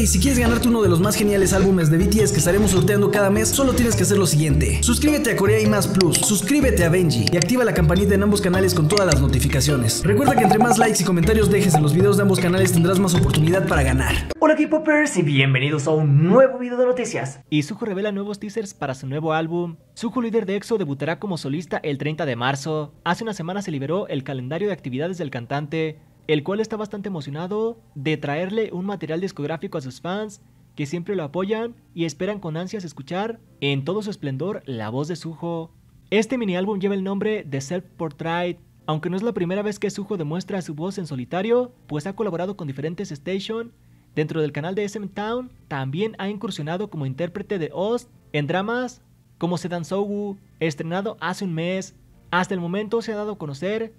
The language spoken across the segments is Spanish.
Hey, si quieres ganarte uno de los más geniales álbumes de BTS que estaremos sorteando cada mes, solo tienes que hacer lo siguiente. Suscríbete a Corea y Más Plus, suscríbete a Benji y activa la campanita en ambos canales con todas las notificaciones. Recuerda que entre más likes y comentarios dejes en los videos de ambos canales tendrás más oportunidad para ganar. Hola K-Popers y bienvenidos a un nuevo video de noticias. Y Suho revela nuevos teasers para su nuevo álbum. Suho, líder de EXO, debutará como solista el 30 de marzo. Hace una semana se liberó el calendario de actividades del cantante el cual está bastante emocionado de traerle un material discográfico a sus fans que siempre lo apoyan y esperan con ansias escuchar en todo su esplendor la voz de Suho. Este mini álbum lleva el nombre de Self Portrait, aunque no es la primera vez que Suho demuestra su voz en solitario, pues ha colaborado con diferentes stations. Dentro del canal de SM Town, también ha incursionado como intérprete de Oz en dramas como Sedan Sogu, estrenado hace un mes. Hasta el momento se ha dado a conocer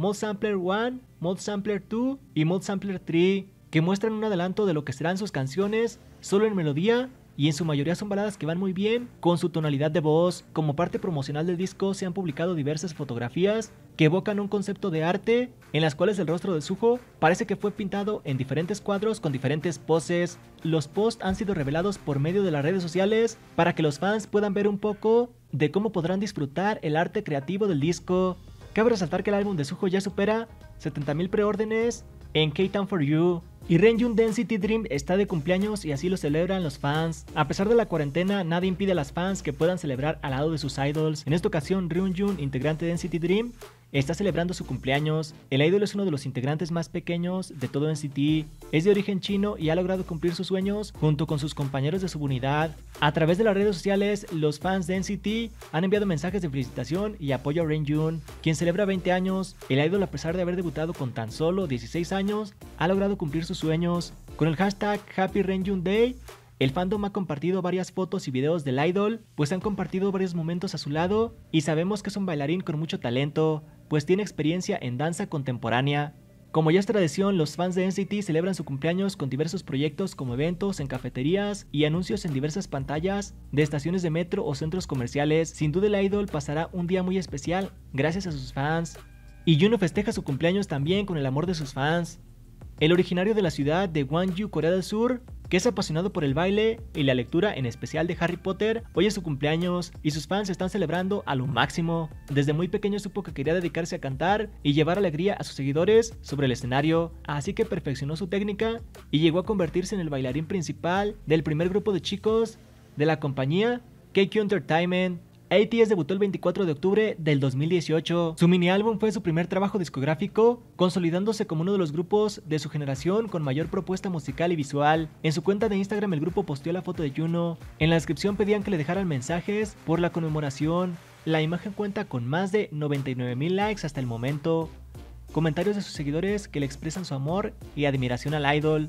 Mod Sampler 1, Mod Sampler 2 y Mod Sampler 3, que muestran un adelanto de lo que serán sus canciones, solo en melodía y en su mayoría son baladas que van muy bien con su tonalidad de voz. Como parte promocional del disco se han publicado diversas fotografías que evocan un concepto de arte en las cuales el rostro de Suho parece que fue pintado en diferentes cuadros con diferentes poses. Los posts han sido revelados por medio de las redes sociales para que los fans puedan ver un poco de cómo podrán disfrutar el arte creativo del disco. Cabe resaltar que el álbum de Suho ya supera 70.000 preórdenes en K-Town for You. Y Renjun Density Dream está de cumpleaños y así lo celebran los fans. A pesar de la cuarentena, nada impide a las fans que puedan celebrar al lado de sus idols. En esta ocasión, Ryunjun, integrante de Density Dream, está celebrando su cumpleaños. El ídolo es uno de los integrantes más pequeños de todo NCT. Es de origen chino y ha logrado cumplir sus sueños junto con sus compañeros de su unidad. A través de las redes sociales, los fans de NCT han enviado mensajes de felicitación y apoyo a Rain Jun, quien celebra 20 años. El idol, a pesar de haber debutado con tan solo 16 años, ha logrado cumplir sus sueños. Con el hashtag Happy Day, el fandom ha compartido varias fotos y videos del idol, pues han compartido varios momentos a su lado y sabemos que es un bailarín con mucho talento, pues tiene experiencia en danza contemporánea. Como ya es tradición, los fans de NCT celebran su cumpleaños con diversos proyectos como eventos en cafeterías y anuncios en diversas pantallas de estaciones de metro o centros comerciales. Sin duda el idol pasará un día muy especial gracias a sus fans. Y Juno festeja su cumpleaños también con el amor de sus fans. El originario de la ciudad de Gwangju, Corea del Sur, que es apasionado por el baile y la lectura en especial de Harry Potter, hoy es su cumpleaños y sus fans están celebrando a lo máximo. Desde muy pequeño supo que quería dedicarse a cantar y llevar alegría a sus seguidores sobre el escenario, así que perfeccionó su técnica y llegó a convertirse en el bailarín principal del primer grupo de chicos de la compañía KQ Entertainment ATS debutó el 24 de octubre del 2018. Su mini álbum fue su primer trabajo discográfico, consolidándose como uno de los grupos de su generación con mayor propuesta musical y visual. En su cuenta de Instagram el grupo posteó la foto de Juno. En la descripción pedían que le dejaran mensajes por la conmemoración. La imagen cuenta con más de 99 mil likes hasta el momento. Comentarios de sus seguidores que le expresan su amor y admiración al idol.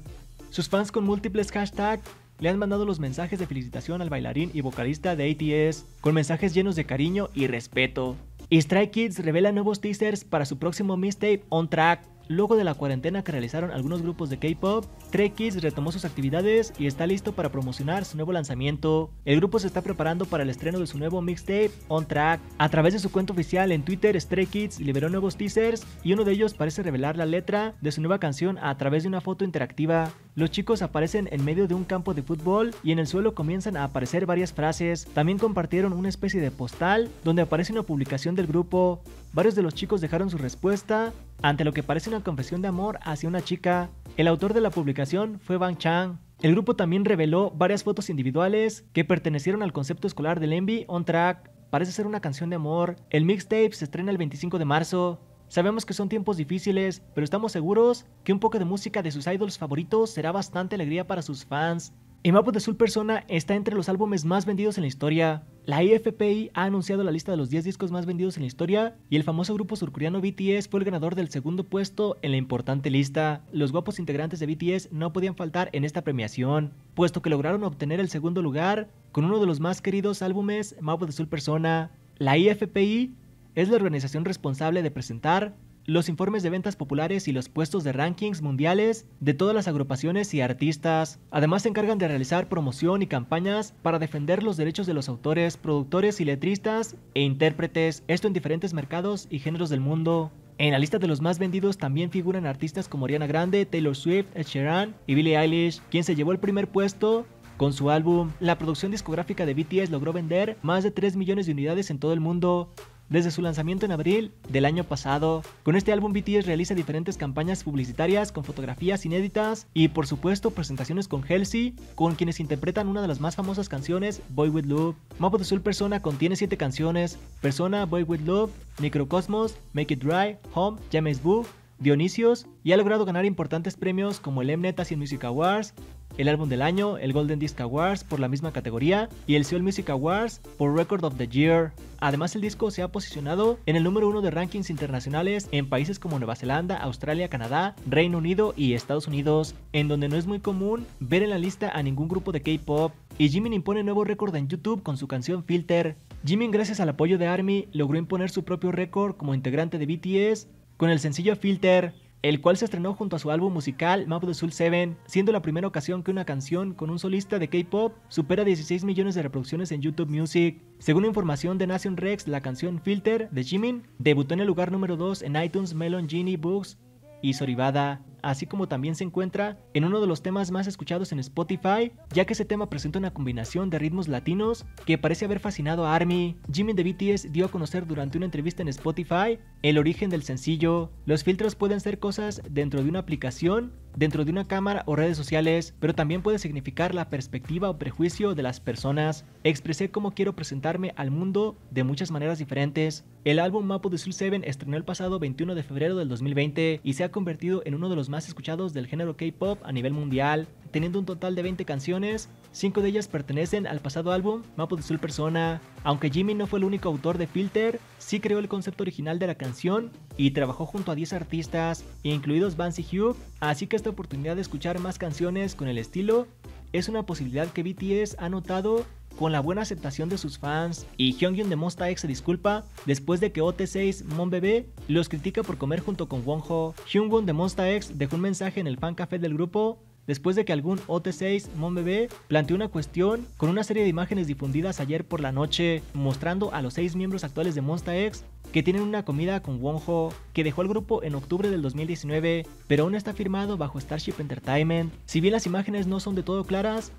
Sus fans con múltiples hashtags le han mandado los mensajes de felicitación al bailarín y vocalista de ATS, con mensajes llenos de cariño y respeto. Y Stray Kids revela nuevos teasers para su próximo mixtape On Track, Luego de la cuarentena que realizaron algunos grupos de K-pop, Stray Kids retomó sus actividades y está listo para promocionar su nuevo lanzamiento. El grupo se está preparando para el estreno de su nuevo mixtape, On Track. A través de su cuenta oficial en Twitter, Stray Kids liberó nuevos teasers y uno de ellos parece revelar la letra de su nueva canción a través de una foto interactiva. Los chicos aparecen en medio de un campo de fútbol y en el suelo comienzan a aparecer varias frases. También compartieron una especie de postal donde aparece una publicación del grupo. Varios de los chicos dejaron su respuesta ante lo que parece una confesión de amor hacia una chica. El autor de la publicación fue Bang Chang. El grupo también reveló varias fotos individuales que pertenecieron al concepto escolar del Envy On Track. Parece ser una canción de amor. El mixtape se estrena el 25 de marzo. Sabemos que son tiempos difíciles, pero estamos seguros que un poco de música de sus idols favoritos será bastante alegría para sus fans. Imapo de Soul Persona está entre los álbumes más vendidos en la historia. La IFPI ha anunciado la lista de los 10 discos más vendidos en la historia y el famoso grupo surcoreano BTS fue el ganador del segundo puesto en la importante lista. Los guapos integrantes de BTS no podían faltar en esta premiación, puesto que lograron obtener el segundo lugar con uno de los más queridos álbumes Mapo de Soul Persona. La IFPI es la organización responsable de presentar los informes de ventas populares y los puestos de rankings mundiales de todas las agrupaciones y artistas. Además se encargan de realizar promoción y campañas para defender los derechos de los autores, productores y letristas e intérpretes, esto en diferentes mercados y géneros del mundo. En la lista de los más vendidos también figuran artistas como Ariana Grande, Taylor Swift, Ed Sheeran y Billie Eilish, quien se llevó el primer puesto con su álbum. La producción discográfica de BTS logró vender más de 3 millones de unidades en todo el mundo, desde su lanzamiento en abril del año pasado. Con este álbum BTS realiza diferentes campañas publicitarias con fotografías inéditas y por supuesto presentaciones con Halsey, con quienes interpretan una de las más famosas canciones, Boy With Love. Mapa de Soul Persona contiene 7 canciones, Persona, Boy With Love, Microcosmos, Make It Dry, Home, James Boo, Dionisios y ha logrado ganar importantes premios como el Mnet Asian Music Awards, el álbum del año, el Golden Disc Awards por la misma categoría y el Seoul Music Awards por Record of the Year. Además el disco se ha posicionado en el número uno de rankings internacionales en países como Nueva Zelanda, Australia, Canadá, Reino Unido y Estados Unidos, en donde no es muy común ver en la lista a ningún grupo de K-pop. Y Jimin impone nuevo récord en YouTube con su canción Filter. Jimin gracias al apoyo de ARMY logró imponer su propio récord como integrante de BTS con el sencillo Filter, el cual se estrenó junto a su álbum musical Map of the Soul 7, siendo la primera ocasión que una canción con un solista de K-pop supera 16 millones de reproducciones en YouTube Music. Según información de Nation Rex, la canción Filter de Jimin debutó en el lugar número 2 en iTunes Melon Genie Books y Soribada así como también se encuentra en uno de los temas más escuchados en Spotify, ya que ese tema presenta una combinación de ritmos latinos que parece haber fascinado a ARMY. Jimmy de BTS dio a conocer durante una entrevista en Spotify el origen del sencillo. Los filtros pueden ser cosas dentro de una aplicación, dentro de una cámara o redes sociales, pero también puede significar la perspectiva o prejuicio de las personas. Expresé cómo quiero presentarme al mundo de muchas maneras diferentes. El álbum Map of the Soul 7 estrenó el pasado 21 de febrero del 2020 y se ha convertido en uno de los más escuchados del género K-pop a nivel mundial, teniendo un total de 20 canciones, 5 de ellas pertenecen al pasado álbum Map of the Soul Persona. Aunque Jimmy no fue el único autor de Filter, sí creó el concepto original de la canción y trabajó junto a 10 artistas, incluidos Bansi Hugh, así que esta oportunidad de escuchar más canciones con el estilo es una posibilidad que BTS ha notado con la buena aceptación de sus fans y Hyungyun de Monsta X se disculpa después de que OT6 Mon Bebé los critica por comer junto con Wonho. Hyunwon de Monsta X dejó un mensaje en el fan café del grupo después de que algún OT6 Mon Bebé planteó una cuestión con una serie de imágenes difundidas ayer por la noche mostrando a los seis miembros actuales de Monsta X que tienen una comida con Wonho, que dejó el grupo en octubre del 2019, pero aún está firmado bajo Starship Entertainment. Si bien las imágenes no son de todo claras,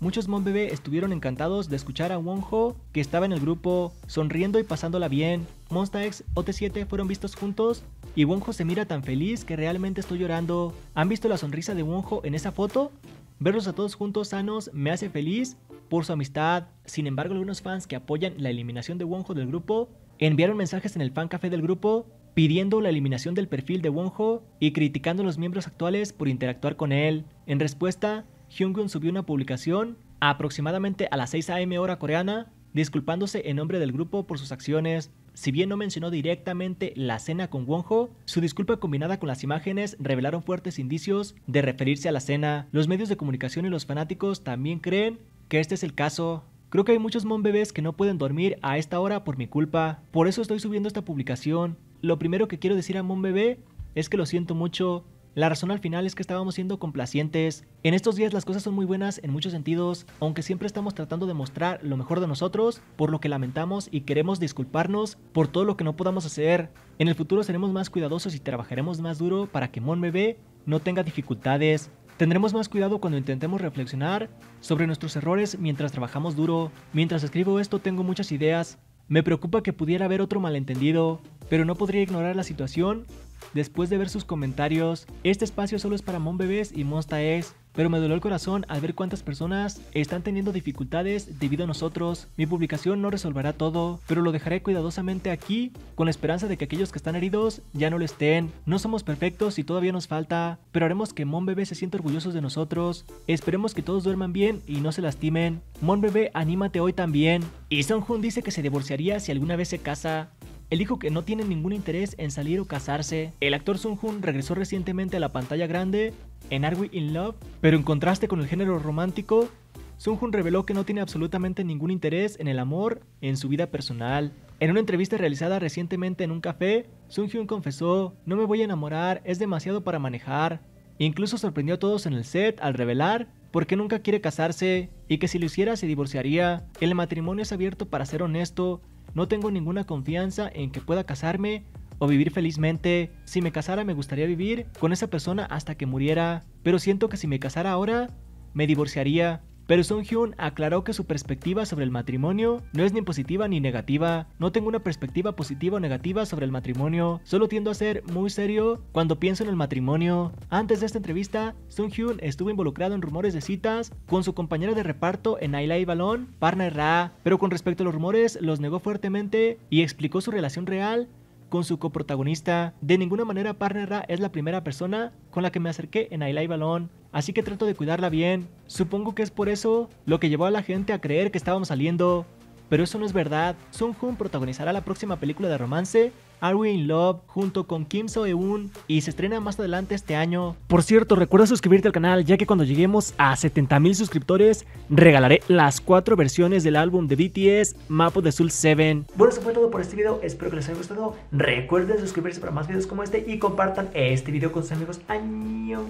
Muchos Mon Bebé estuvieron encantados de escuchar a Wonho, que estaba en el grupo, sonriendo y pasándola bien. Monsta X OT7 fueron vistos juntos y Wonho se mira tan feliz que realmente estoy llorando. ¿Han visto la sonrisa de Wonho en esa foto? Verlos a todos juntos sanos me hace feliz por su amistad. Sin embargo, algunos fans que apoyan la eliminación de Wonho del grupo enviaron mensajes en el fan café del grupo pidiendo la eliminación del perfil de Wonho y criticando a los miembros actuales por interactuar con él. En respuesta, Hyungun subió una publicación aproximadamente a las 6 am hora coreana, disculpándose en nombre del grupo por sus acciones. Si bien no mencionó directamente la cena con Wonho, su disculpa combinada con las imágenes revelaron fuertes indicios de referirse a la cena. Los medios de comunicación y los fanáticos también creen que este es el caso. Creo que hay muchos mon bebés que no pueden dormir a esta hora por mi culpa. Por eso estoy subiendo esta publicación. Lo primero que quiero decir a mon bebé es que lo siento mucho. La razón al final es que estábamos siendo complacientes. En estos días las cosas son muy buenas en muchos sentidos, aunque siempre estamos tratando de mostrar lo mejor de nosotros, por lo que lamentamos y queremos disculparnos por todo lo que no podamos hacer. En el futuro seremos más cuidadosos y trabajaremos más duro para que Mon Bebé no tenga dificultades. Tendremos más cuidado cuando intentemos reflexionar sobre nuestros errores mientras trabajamos duro. Mientras escribo esto tengo muchas ideas. Me preocupa que pudiera haber otro malentendido, pero no podría ignorar la situación Después de ver sus comentarios, este espacio solo es para Mon Bebés y Monsta X, pero me dolió el corazón al ver cuántas personas están teniendo dificultades debido a nosotros. Mi publicación no resolverá todo, pero lo dejaré cuidadosamente aquí con la esperanza de que aquellos que están heridos ya no lo estén. No somos perfectos y todavía nos falta, pero haremos que Mon Bebé se sienta orgullosos de nosotros. Esperemos que todos duerman bien y no se lastimen. Mon Bebé, anímate hoy también. Y Hoon dice que se divorciaría si alguna vez se casa. Él dijo que no tiene ningún interés en salir o casarse. El actor Sung Hoon regresó recientemente a la pantalla grande en Are We In Love, pero en contraste con el género romántico, Sung Hoon reveló que no tiene absolutamente ningún interés en el amor en su vida personal. En una entrevista realizada recientemente en un café, Sung Hoon confesó, no me voy a enamorar, es demasiado para manejar. Incluso sorprendió a todos en el set al revelar por qué nunca quiere casarse y que si lo hiciera se divorciaría. El matrimonio es abierto para ser honesto, no tengo ninguna confianza en que pueda casarme o vivir felizmente. Si me casara me gustaría vivir con esa persona hasta que muriera, pero siento que si me casara ahora, me divorciaría. Pero Song Hyun aclaró que su perspectiva sobre el matrimonio no es ni positiva ni negativa. No tengo una perspectiva positiva o negativa sobre el matrimonio. Solo tiendo a ser muy serio cuando pienso en el matrimonio. Antes de esta entrevista, Song Hyun estuvo involucrado en rumores de citas con su compañera de reparto en I Balón, Parna Ra, pero con respecto a los rumores los negó fuertemente y explicó su relación real con su coprotagonista. De ninguna manera Parnera es la primera persona con la que me acerqué en Ailai Balón, así que trato de cuidarla bien. Supongo que es por eso lo que llevó a la gente a creer que estábamos saliendo. Pero eso no es verdad. Sung Hoon protagonizará la próxima película de romance Are We in Love junto con Kim So Eun y se estrena más adelante este año. Por cierto, recuerda suscribirte al canal ya que cuando lleguemos a 70.000 suscriptores regalaré las cuatro versiones del álbum de BTS Map of the Soul 7. Bueno, eso fue todo por este video, espero que les haya gustado. Recuerden suscribirse para más videos como este y compartan este video con sus amigos. ¡Año!